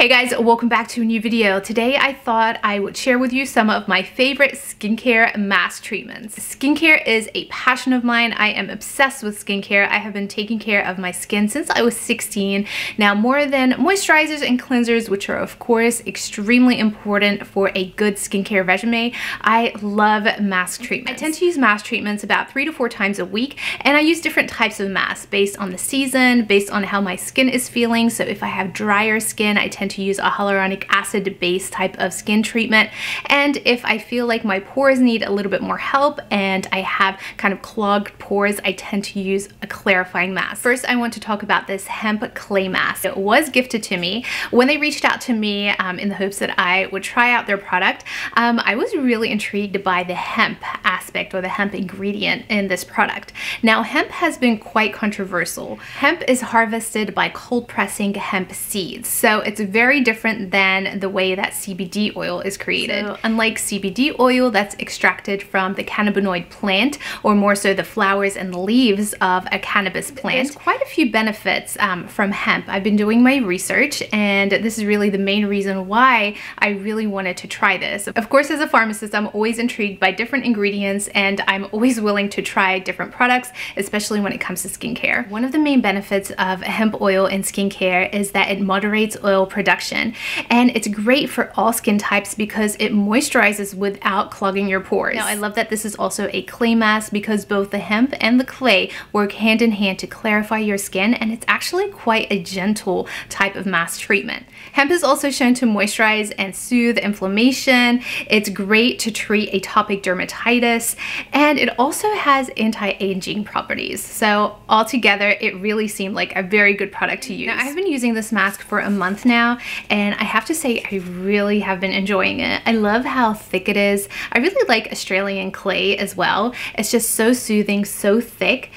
Hey guys, welcome back to a new video. Today I thought I would share with you some of my favorite skincare mask treatments. Skincare is a passion of mine. I am obsessed with skincare. I have been taking care of my skin since I was 16. Now more than moisturizers and cleansers, which are of course extremely important for a good skincare regimen, I love mask treatments. I tend to use mask treatments about three to four times a week and I use different types of masks based on the season, based on how my skin is feeling. So if I have drier skin, I tend to use a hyaluronic acid based type of skin treatment. And if I feel like my pores need a little bit more help and I have kind of clogged pores, I tend to use a clarifying mask. First, I want to talk about this hemp clay mask. It was gifted to me. When they reached out to me um, in the hopes that I would try out their product, um, I was really intrigued by the hemp aspect or the hemp ingredient in this product. Now, hemp has been quite controversial. Hemp is harvested by cold pressing hemp seeds. So it's very very different than the way that CBD oil is created. So, unlike CBD oil that's extracted from the cannabinoid plant, or more so the flowers and leaves of a cannabis plant, there's quite a few benefits um, from hemp. I've been doing my research, and this is really the main reason why I really wanted to try this. Of course, as a pharmacist, I'm always intrigued by different ingredients, and I'm always willing to try different products, especially when it comes to skincare. One of the main benefits of hemp oil in skincare is that it moderates oil production production. And it's great for all skin types because it moisturizes without clogging your pores. Now, I love that this is also a clay mask because both the hemp and the clay work hand in hand to clarify your skin and it's actually quite a gentle type of mask treatment. Hemp is also shown to moisturize and soothe inflammation. It's great to treat atopic dermatitis and it also has anti-aging properties. So altogether, it really seemed like a very good product to use. Now, I've been using this mask for a month now and I have to say I really have been enjoying it. I love how thick it is. I really like Australian clay as well. It's just so soothing, so thick,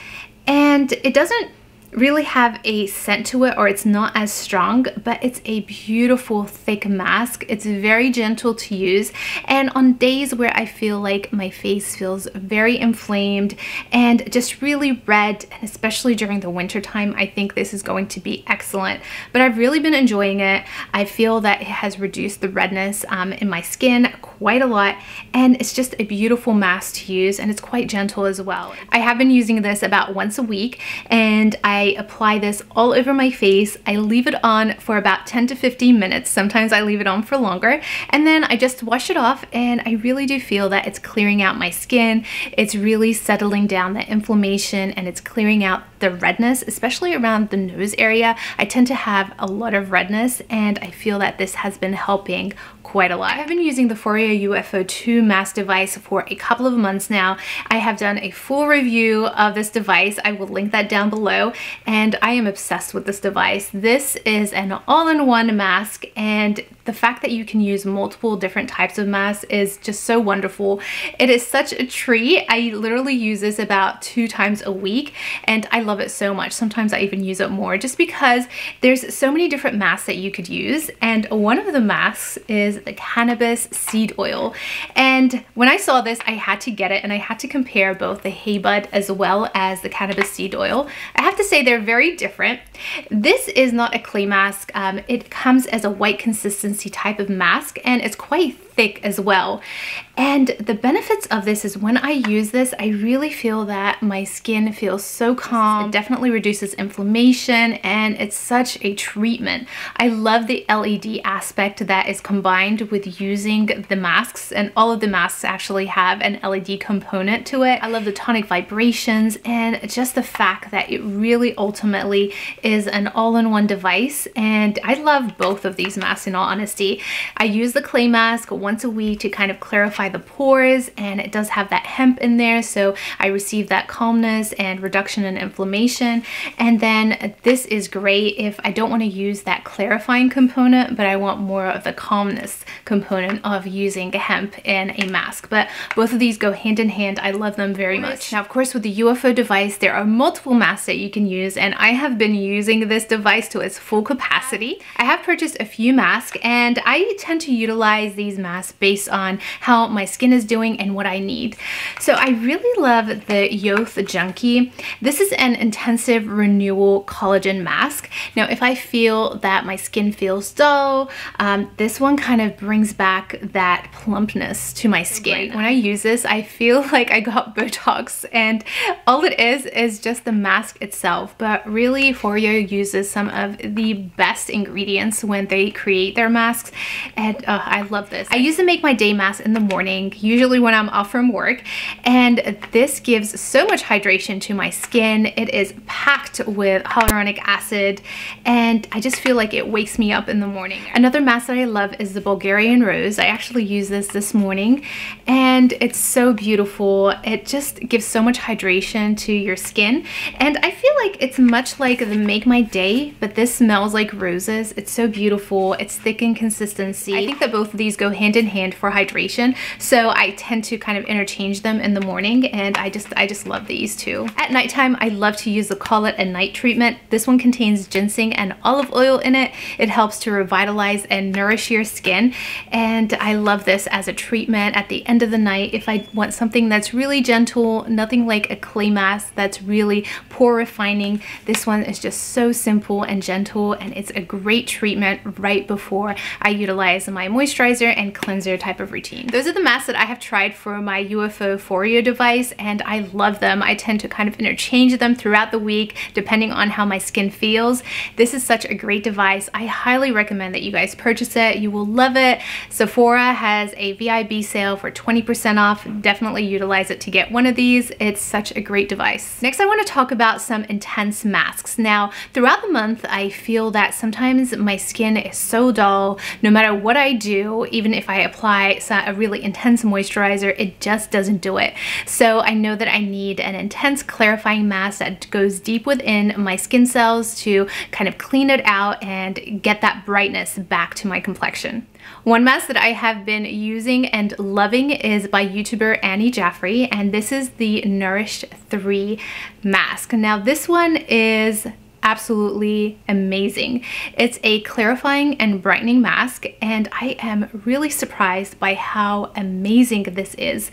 and it doesn't really have a scent to it or it's not as strong but it's a beautiful thick mask. It's very gentle to use. And on days where I feel like my face feels very inflamed and just really red and especially during the winter time I think this is going to be excellent. But I've really been enjoying it. I feel that it has reduced the redness um, in my skin quite a lot and it's just a beautiful mask to use and it's quite gentle as well I have been using this about once a week and I apply this all over my face. I leave it on for about 10 to 15 minutes. Sometimes I leave it on for longer. And then I just wash it off and I really do feel that it's clearing out my skin. It's really settling down the inflammation and it's clearing out the redness, especially around the nose area. I tend to have a lot of redness and I feel that this has been helping quite a lot. I've been using the Foreo UFO 2 mask device for a couple of months now. I have done a full review of this device. I will link that down below and I am obsessed with this device. This is an all-in-one mask and the fact that you can use multiple different types of masks is just so wonderful. It is such a treat. I literally use this about two times a week and I love it so much. Sometimes I even use it more just because there's so many different masks that you could use and one of the masks is the cannabis seed oil. And when I saw this, I had to get it and I had to compare both the Hey Bud as well as the cannabis seed oil. I have to say they're very different. This is not a clay mask. Um, it comes as a white consistency consistency type of mask and it's quite thick as well. And the benefits of this is when I use this, I really feel that my skin feels so calm. It definitely reduces inflammation and it's such a treatment. I love the LED aspect that is combined with using the masks and all of the masks actually have an LED component to it. I love the tonic vibrations and just the fact that it really ultimately is an all-in-one device and I love both of these masks in all honesty. I use the clay mask once a week to kind of clarify the pores and it does have that hemp in there so I receive that calmness and reduction in inflammation. And then this is great if I don't want to use that clarifying component but I want more of the calmness component of using hemp in a mask. But both of these go hand in hand. I love them very much. Now of course with the UFO device there are multiple masks that you can use and I have been using this device to its full capacity. I have purchased a few masks and I tend to utilize these masks mask based on how my skin is doing and what I need. So I really love the Youth Junkie. This is an intensive renewal collagen mask. Now, if I feel that my skin feels dull, um, this one kind of brings back that plumpness to my skin. When I use this, I feel like I got Botox and all it is is just the mask itself. But really, Foreo uses some of the best ingredients when they create their masks and uh, I love this. I use to make my day mask in the morning, usually when I'm off from work, and this gives so much hydration to my skin. It is packed with hyaluronic acid, and I just feel like it wakes me up in the morning. Another mask that I love is the Bulgarian Rose. I actually used this this morning, and it's so beautiful. It just gives so much hydration to your skin, and I feel like it's much like the Make My Day, but this smells like roses. It's so beautiful. It's thick in consistency. I think that both of these go hand in hand for hydration, so I tend to kind of interchange them in the morning, and I just I just love these two. At nighttime, I love to use the Call It a Night treatment. This one contains ginseng and olive oil in it. It helps to revitalize and nourish your skin, and I love this as a treatment at the end of the night if I want something that's really gentle, nothing like a clay mask that's really pore refining. This one is just so simple and gentle, and it's a great treatment right before I utilize my moisturizer and cleanser type of routine. Those are the masks that I have tried for my UFO Foreo device and I love them. I tend to kind of interchange them throughout the week depending on how my skin feels. This is such a great device. I highly recommend that you guys purchase it. You will love it. Sephora has a VIB sale for 20% off. Definitely utilize it to get one of these. It's such a great device. Next, I want to talk about some intense masks. Now, throughout the month, I feel that sometimes my skin is so dull. No matter what I do, even if I apply a really intense moisturizer, it just doesn't do it. So I know that I need an intense clarifying mask that goes deep within my skin cells to kind of clean it out and get that brightness back to my complexion. One mask that I have been using and loving is by YouTuber Annie Jaffrey, and this is the Nourished 3 mask. Now this one is absolutely amazing. It's a clarifying and brightening mask and I am really surprised by how amazing this is.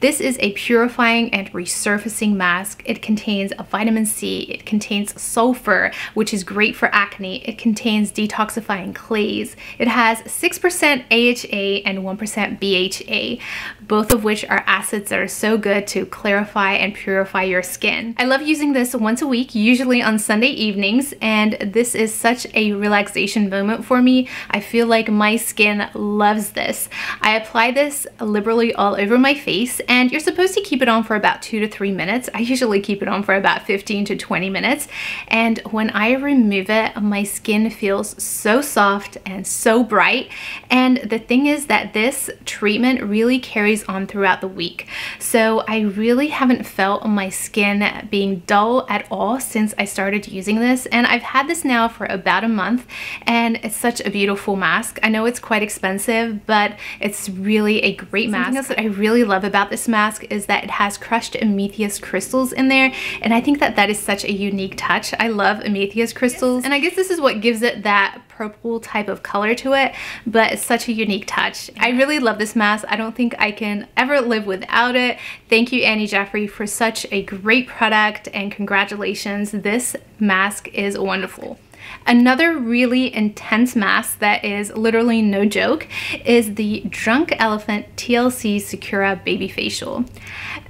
This is a purifying and resurfacing mask. It contains vitamin C, it contains sulfur, which is great for acne. It contains detoxifying clays. It has 6% AHA and 1% BHA, both of which are acids that are so good to clarify and purify your skin. I love using this once a week, usually on Sunday evenings and this is such a relaxation moment for me. I feel like my skin loves this. I apply this liberally all over my face and you're supposed to keep it on for about two to three minutes. I usually keep it on for about 15 to 20 minutes and when I remove it my skin feels so soft and so bright and the thing is that this treatment really carries on throughout the week so I really haven't felt my skin being dull at all since I started using using this and I've had this now for about a month and it's such a beautiful mask. I know it's quite expensive but it's really a great mask. Something else that I really love about this mask is that it has crushed amethyst crystals in there and I think that that is such a unique touch. I love amethyst crystals and I guess this is what gives it that purple type of color to it, but it's such a unique touch. I really love this mask. I don't think I can ever live without it. Thank you, Annie Jaffrey, for such a great product and congratulations. This mask is wonderful. Another really intense mask that is literally no joke is the Drunk Elephant TLC Sukari Baby Facial.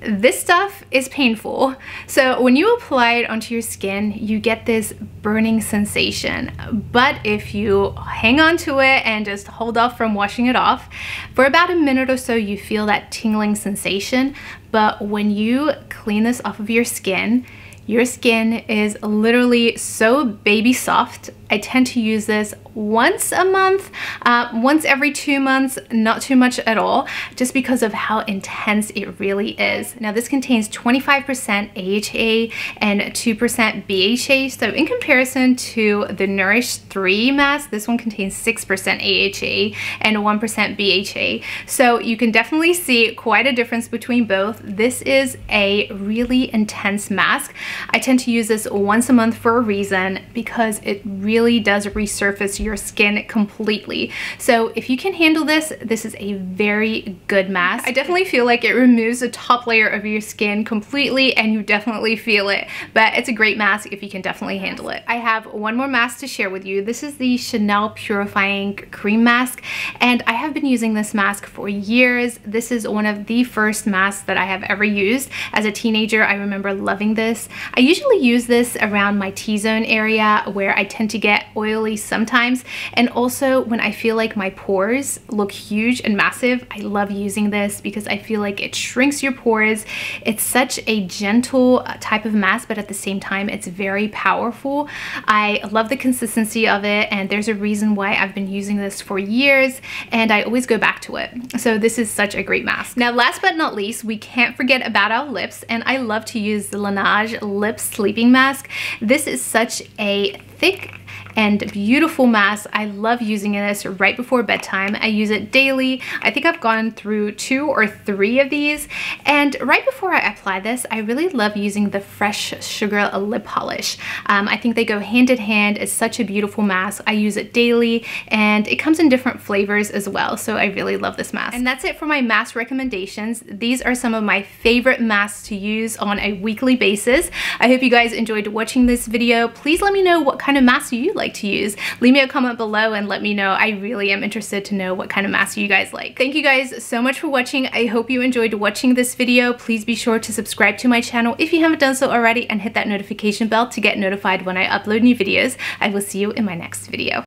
This stuff is painful. So when you apply it onto your skin, you get this burning sensation. But if you hang on to it and just hold off from washing it off, for about a minute or so you feel that tingling sensation. But when you clean this off of your skin, your skin is literally so baby soft. I tend to use this once a month, uh, once every two months, not too much at all, just because of how intense it really is. Now this contains 25% AHA and 2% BHA, so in comparison to the Nourish 3 mask, this one contains 6% AHA and 1% BHA. So you can definitely see quite a difference between both. This is a really intense mask. I tend to use this once a month for a reason because it really does resurface your skin completely. So if you can handle this, this is a very good mask. I definitely feel like it removes the top layer of your skin completely and you definitely feel it, but it's a great mask if you can definitely handle it. I have one more mask to share with you. This is the Chanel Purifying Cream Mask and I have been using this mask for years. This is one of the first masks that I have ever used. As a teenager, I remember loving this. I usually use this around my T-zone area where I tend to get oily sometimes and also when I feel like my pores look huge and massive, I love using this because I feel like it shrinks your pores. It's such a gentle uh, type of mask, but at the same time, it's very powerful. I love the consistency of it, and there's a reason why I've been using this for years, and I always go back to it. So this is such a great mask. Now, last but not least, we can't forget about our lips, and I love to use the Laneige Lip Sleeping Mask. This is such a thick and beautiful mask. I love using this right before bedtime. I use it daily. I think I've gone through two or three of these. And right before I apply this, I really love using the Fresh Sugar Lip Polish. Um, I think they go hand in hand. It's such a beautiful mask. I use it daily and it comes in different flavors as well. So I really love this mask. And that's it for my mask recommendations. These are some of my favorite masks to use on a weekly basis. I hope you guys enjoyed watching this video. Please let me know what kind of mask you like like to use. Leave me a comment below and let me know. I really am interested to know what kind of mask you guys like. Thank you guys so much for watching. I hope you enjoyed watching this video. Please be sure to subscribe to my channel if you haven't done so already and hit that notification bell to get notified when I upload new videos. I will see you in my next video.